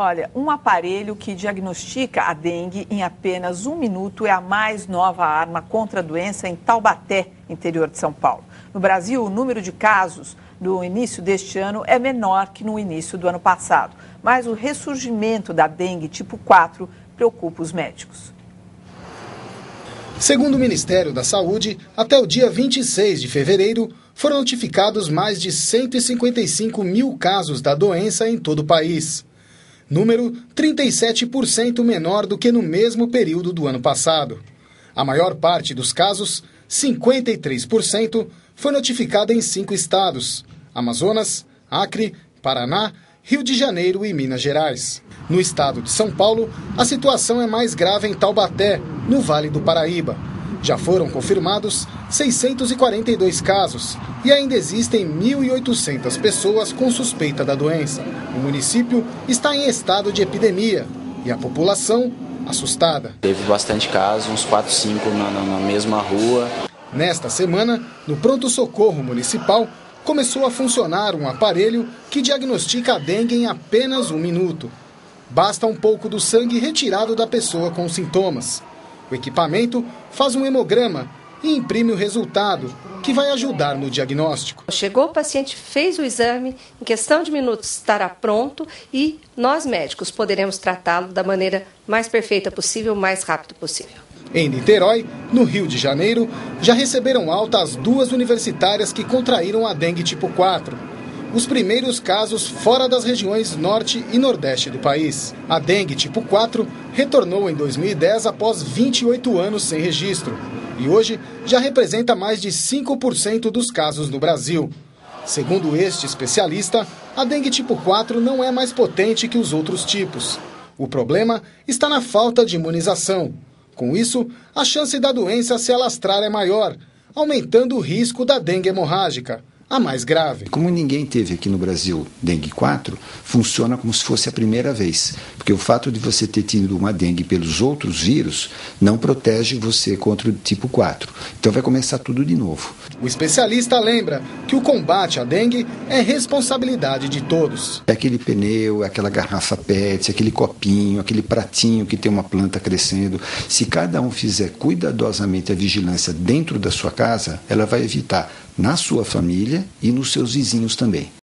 Olha, um aparelho que diagnostica a dengue em apenas um minuto é a mais nova arma contra a doença em Taubaté, interior de São Paulo. No Brasil, o número de casos no início deste ano é menor que no início do ano passado, mas o ressurgimento da dengue tipo 4 preocupa os médicos. Segundo o Ministério da Saúde, até o dia 26 de fevereiro, foram notificados mais de 155 mil casos da doença em todo o país número 37% menor do que no mesmo período do ano passado. A maior parte dos casos, 53%, foi notificada em cinco estados: Amazonas, Acre, Paraná, Rio de Janeiro e Minas Gerais. No estado de São Paulo, a situação é mais grave em Taubaté, no Vale do Paraíba. Já foram confirmados 642 casos e ainda existem 1.800 pessoas com suspeita da doença. O município está em estado de epidemia e a população assustada. Teve bastante casos, uns 4, 5 na, na mesma rua. Nesta semana, no pronto-socorro municipal, começou a funcionar um aparelho que diagnostica a dengue em apenas um minuto. Basta um pouco do sangue retirado da pessoa com sintomas. O equipamento faz um hemograma e imprime o resultado, que vai ajudar no diagnóstico. Chegou o paciente, fez o exame, em questão de minutos estará pronto e nós médicos poderemos tratá-lo da maneira mais perfeita possível, mais rápido possível. Em Niterói, no Rio de Janeiro, já receberam alta as duas universitárias que contraíram a dengue tipo 4 os primeiros casos fora das regiões norte e nordeste do país. A dengue tipo 4 retornou em 2010 após 28 anos sem registro e hoje já representa mais de 5% dos casos no Brasil. Segundo este especialista, a dengue tipo 4 não é mais potente que os outros tipos. O problema está na falta de imunização. Com isso, a chance da doença se alastrar é maior, aumentando o risco da dengue hemorrágica a mais grave. Como ninguém teve aqui no Brasil dengue 4, funciona como se fosse a primeira vez. Porque o fato de você ter tido uma dengue pelos outros vírus não protege você contra o tipo 4. Então vai começar tudo de novo. O especialista lembra que o combate à dengue é responsabilidade de todos. É aquele pneu, é aquela garrafa PET, aquele copinho, aquele pratinho que tem uma planta crescendo. Se cada um fizer cuidadosamente a vigilância dentro da sua casa, ela vai evitar na sua família e nos seus vizinhos também.